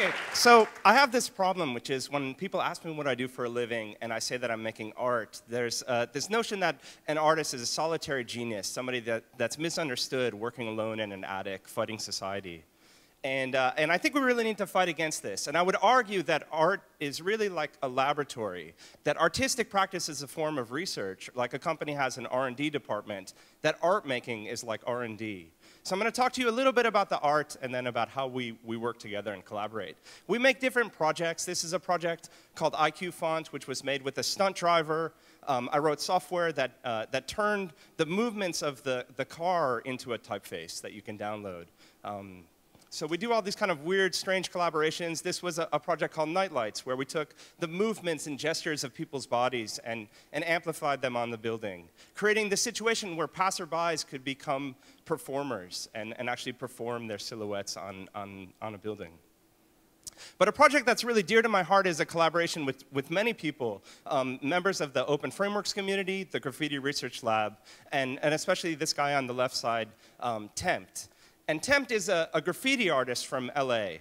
Okay, so I have this problem, which is when people ask me what I do for a living and I say that I'm making art, there's uh, this notion that an artist is a solitary genius, somebody that, that's misunderstood, working alone in an attic, fighting society. And, uh, and I think we really need to fight against this. And I would argue that art is really like a laboratory, that artistic practice is a form of research, like a company has an R&D department, that art making is like R&D. So I'm going to talk to you a little bit about the art and then about how we, we work together and collaborate. We make different projects. This is a project called IQ Font, which was made with a stunt driver. Um, I wrote software that, uh, that turned the movements of the, the car into a typeface that you can download. Um, so we do all these kind of weird, strange collaborations. This was a, a, project called Nightlights, where we took the movements and gestures of people's bodies and, and amplified them on the building, creating the situation where passerbys could become performers and, and actually perform their silhouettes on, on, on a building. But a project that's really dear to my heart is a collaboration with, with many people, um, members of the Open Frameworks community, the Graffiti Research Lab, and, and especially this guy on the left side, um, Tempt. And Tempt is a, a, graffiti artist from LA.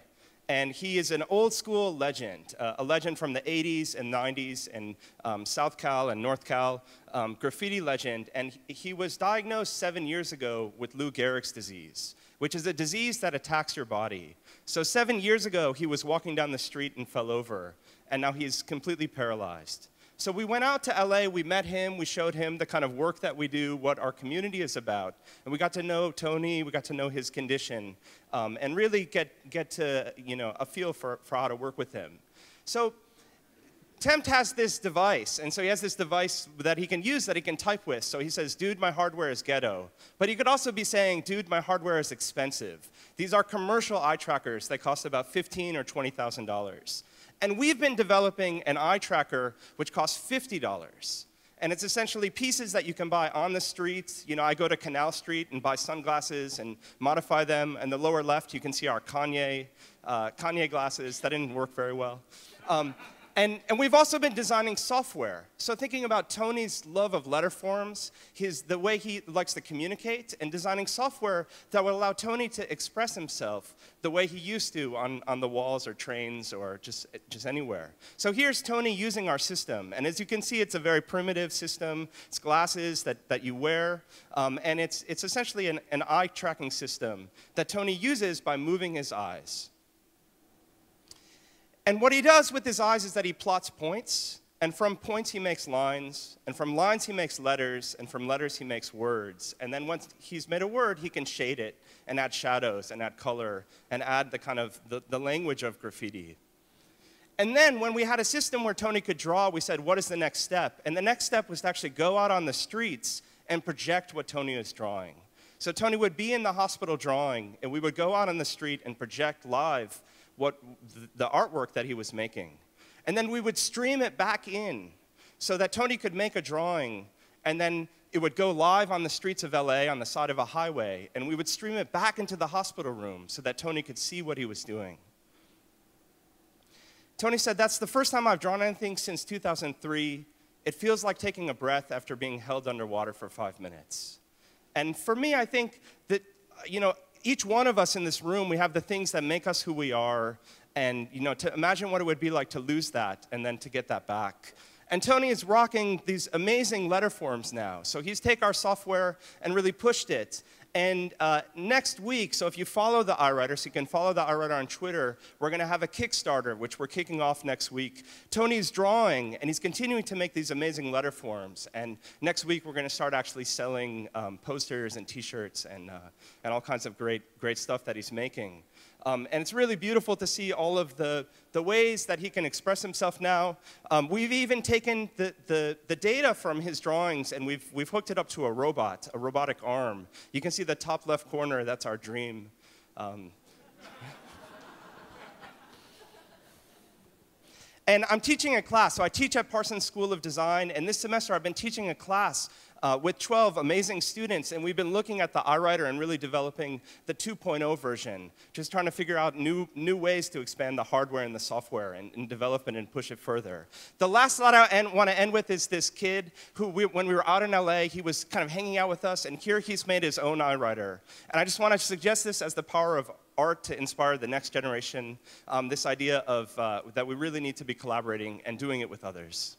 And he is an old school legend, uh, a legend from the 80s and 90s in um, South Cal and North Cal, um, graffiti legend. And he was diagnosed seven years ago with Lou Gehrig's disease, which is a disease that attacks your body. So seven years ago, he was walking down the street and fell over. And now he's completely paralyzed. So we went out to LA, we met him, we showed him the kind of work that we do, what our community is about. And we got to know Tony, we got to know his condition, um, and really get, get to, you know, a feel for, for how to work with him. So Tempt has this device, and so he has this device that he can use that he can type with. So he says, dude, my hardware is ghetto. But he could also be saying, dude, my hardware is expensive. These are commercial eye trackers that cost about 15 or $20,000. And we've been developing an eye tracker which costs $50. And it's essentially pieces that you can buy on the streets. You know, I go to Canal Street and buy sunglasses and modify them. And the lower left, you can see our Kanye, uh, Kanye glasses. That didn't work very well. Um, and, and we've also been designing software. So thinking about Tony's love of letter forms, his, the way he likes to communicate, and designing software that would allow Tony to express himself the way he used to on, on the walls or trains or just, just anywhere. So here's Tony using our system. And as you can see, it's a very primitive system. It's glasses that, that you wear. Um, and it's, it's essentially an, an eye tracking system that Tony uses by moving his eyes. And what he does with his eyes is that he plots points, and from points he makes lines, and from lines he makes letters, and from letters he makes words. And then once he's made a word, he can shade it and add shadows and add color and add the kind of the, the language of graffiti. And then when we had a system where Tony could draw, we said, what is the next step? And the next step was to actually go out on the streets and project what Tony was drawing. So Tony would be in the hospital drawing, and we would go out on the street and project live what the artwork that he was making. And then we would stream it back in so that Tony could make a drawing and then it would go live on the streets of LA on the side of a highway and we would stream it back into the hospital room so that Tony could see what he was doing. Tony said, That's the first time I've drawn anything since 2003. It feels like taking a breath after being held underwater for five minutes. And for me, I think that, you know, each one of us in this room, we have the things that make us who we are. And, you know, to imagine what it would be like to lose that and then to get that back. And Tony is rocking these amazing letter forms now. So he's take our software and really pushed it. And uh, next week, so if you follow the EyeWriter, so you can follow the EyeWriter on Twitter, we're going to have a Kickstarter, which we're kicking off next week. Tony's drawing, and he's continuing to make these amazing letter forms. And next week, we're going to start actually selling um, posters and T-shirts and, uh, and all kinds of great, great stuff that he's making. Um, and it's really beautiful to see all of the, the ways that he can express himself now. Um, we've even taken the, the, the, data from his drawings and we've, we've hooked it up to a robot, a robotic arm. You can see the top left corner, that's our dream. Um, and I'm teaching a class. So I teach at Parsons School of Design, and this semester I've been teaching a class uh, with 12 amazing students, and we've been looking at the EyeWriter and really developing the 2.0 version, just trying to figure out new, new ways to expand the hardware and the software and, and develop it and push it further. The last thought I want to end with is this kid who, we, when we were out in LA, he was kind of hanging out with us, and here he's made his own EyeWriter. And I just want to suggest this as the power of art to inspire the next generation. Um, this idea of uh, that we really need to be collaborating and doing it with others.